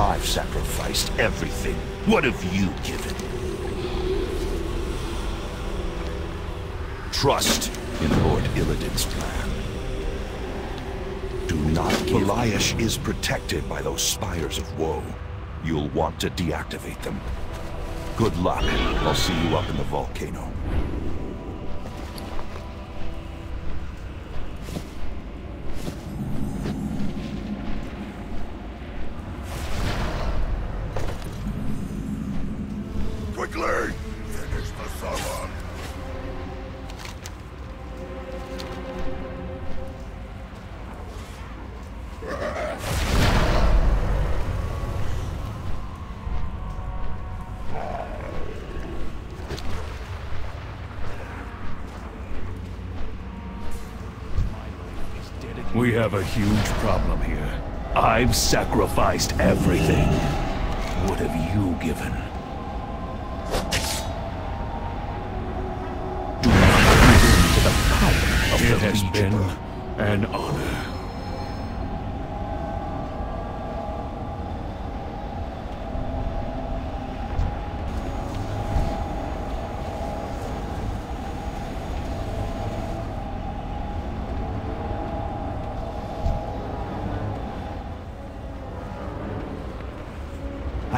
I've sacrificed everything. What have you given? Trust in Lord Illidan's plan. Do not give Beliash is protected by those spires of woe. You'll want to deactivate them. Good luck. I'll see you up in the volcano. Have a huge problem here. I've sacrificed everything. What have you given? Do not listen to the power of It the has Legion. been an honor.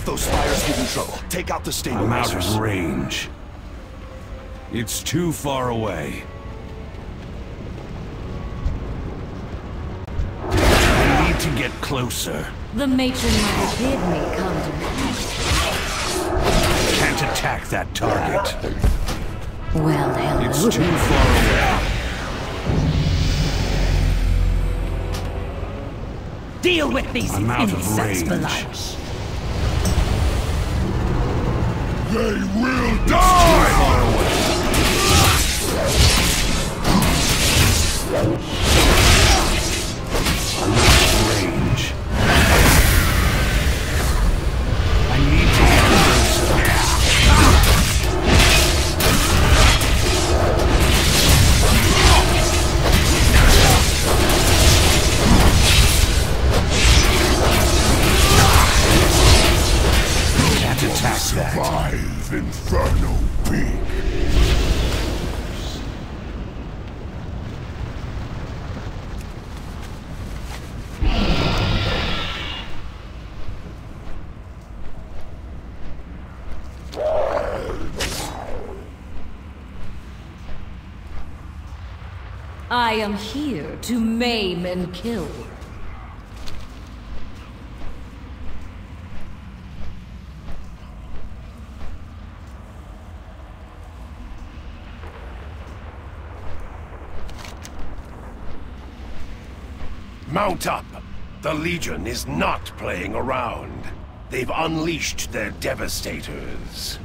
If those spires give in trouble, take out the I'm out of range. It's too far away. I need to get closer. The matron mother bid me come to Can't attack that target. Well, hello. It's too far away. Deal with these I'm out insects, range. Belial. They will die! Inferno! I am here to maim and kill. Mount up! The Legion is not playing around. They've unleashed their devastators.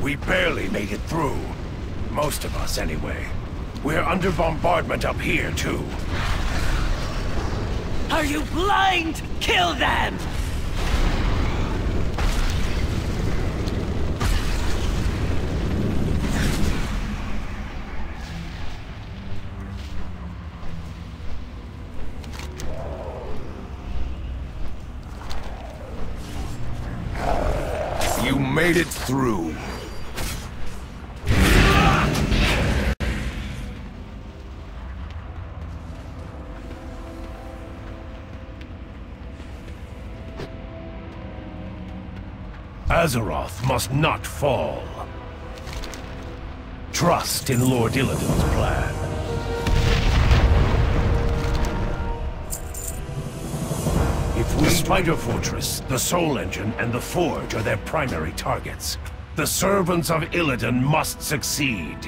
We barely made it through. Most of us, anyway. We're under bombardment up here, too. Are you blind? Kill them! Through. Azeroth must not fall. Trust in Lord Illidan's plan. The Spider Fortress, the Soul Engine, and the Forge are their primary targets. The servants of Illidan must succeed.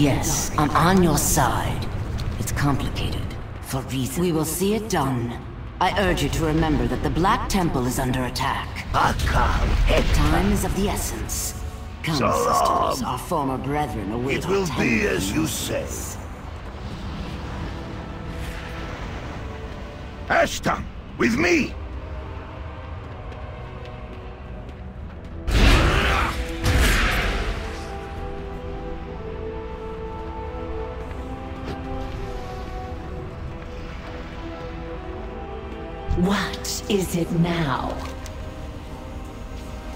Yes, I'm on your side. It's complicated, for reasons. We will see it done. I urge you to remember that the Black Temple is under attack. Time is of the essence. Come, sisters, our former brethren await us. It will be as you say. Ashton, with me! Is it now?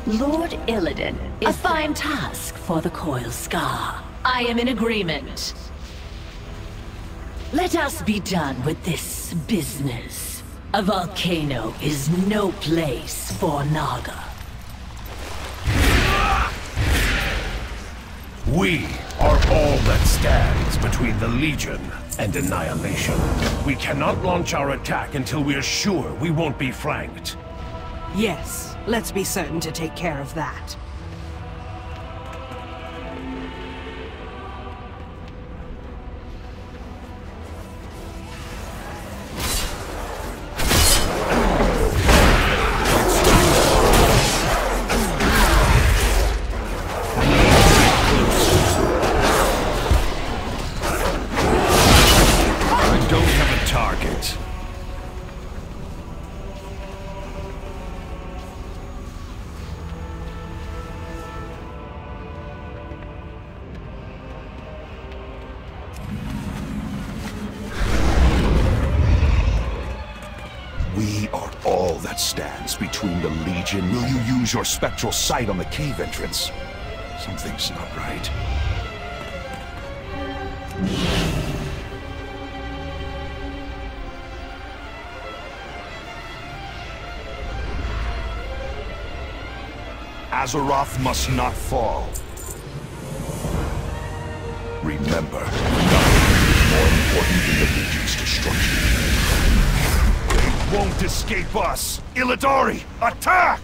Lord Illidan, a fine task for the Coilskar. I am in agreement. Let us be done with this business. A volcano is no place for Naga. We are all that stands between the Legion and annihilation. We cannot launch our attack until we are sure we won't be flanked. Yes, let's be certain to take care of that. Stands between the Legion. Will you use your spectral sight on the cave entrance? Something's not right. Azeroth must not fall. Remember, nothing is more important than the Legion's destruction. Won't escape us! Illidari, attack!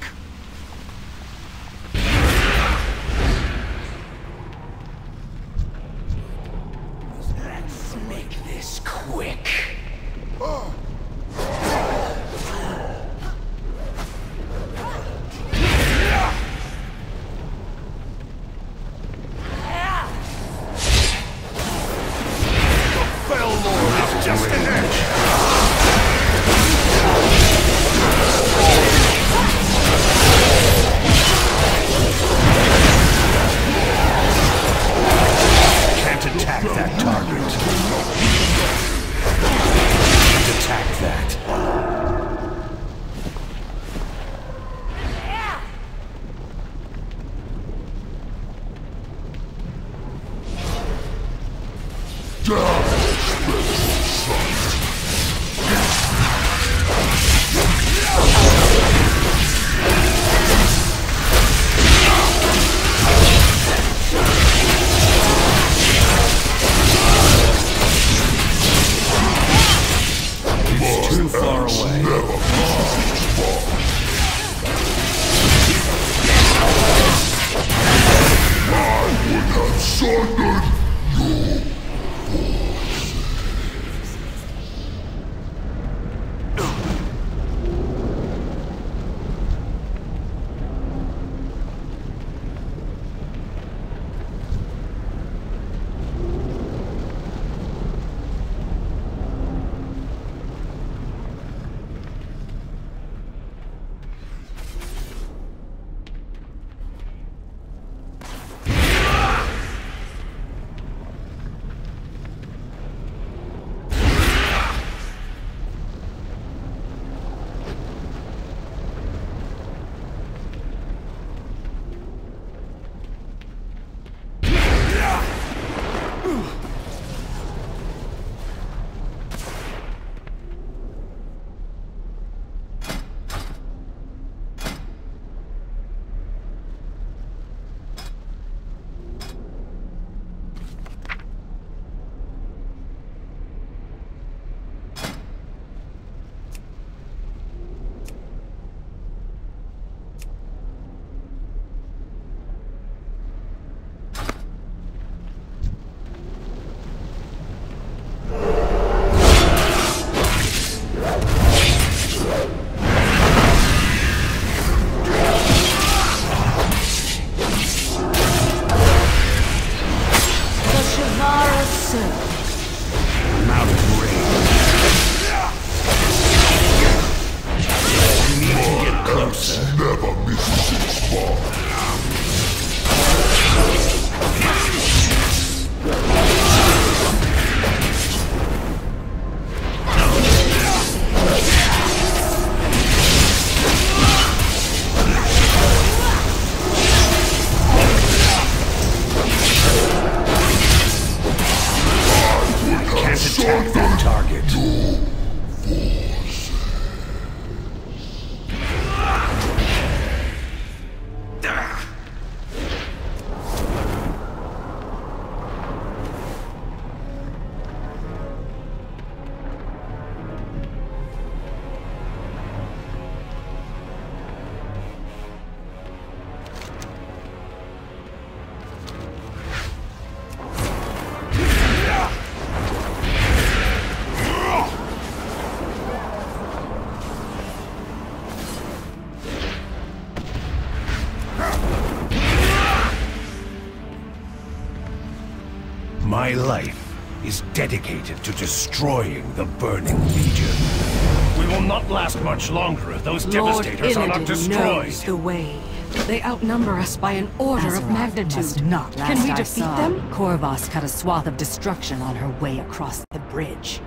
My life is dedicated to destroying the Burning Legion. We will not last much longer if those Lord Devastators are not Illidan destroyed. knows the way. They outnumber us by an order of magnitude. must not Can we defeat them? Korvas cut a swath of destruction on her way across the bridge.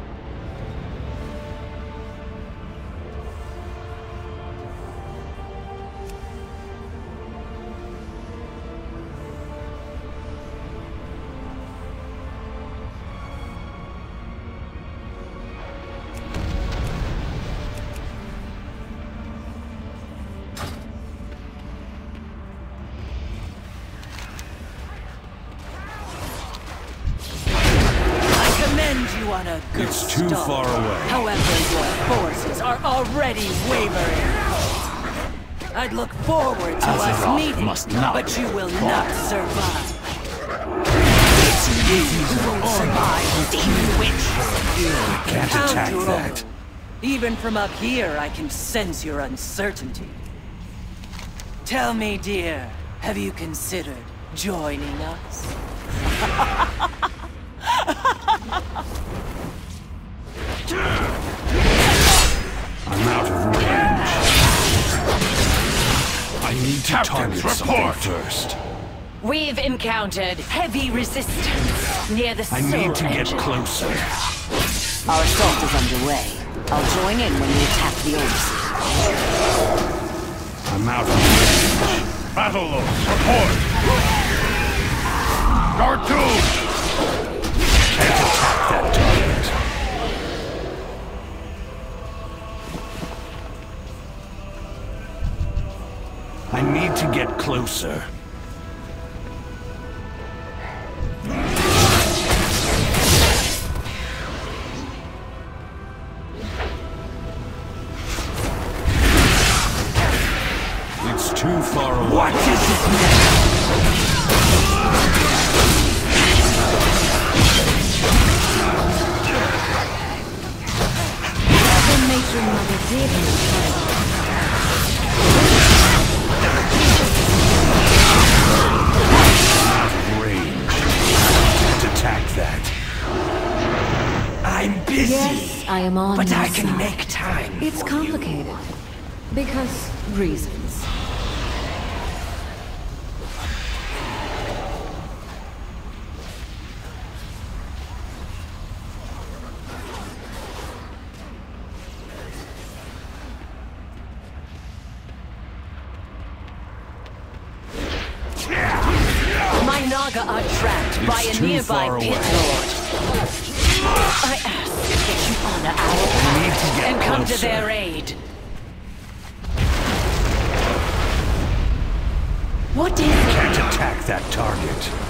Commend on a good It's too start. far away. However, your forces are already wavering. I'd look forward to us Azeroth meeting, must not but you will fall. not survive. It's you who won't survive, demon witch. Can't attack Count that. Even from up here, I can sense your uncertainty. Tell me, dear, have you considered joining us? I'm out of range. I need to Captain's target report. first. We've encountered heavy resistance near the I need to engine. get closer. Our assault is underway. I'll join in when we attack the Odyssey. I'm out of range. Battle Lord, report! Guard 2! Need to get closer. Am on but I can side. make time It's for complicated. Because reasons. My Naga are trapped by a nearby far pit honor our need to get and come to their aid. What is it? Can't attack that target.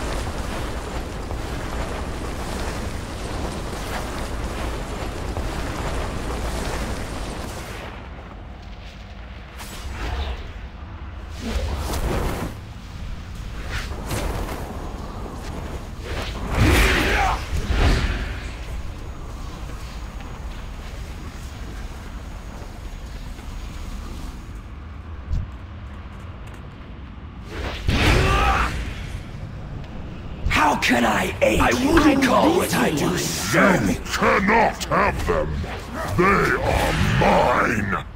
Can I aid I wouldn't call what I do You cannot have them. They are mine.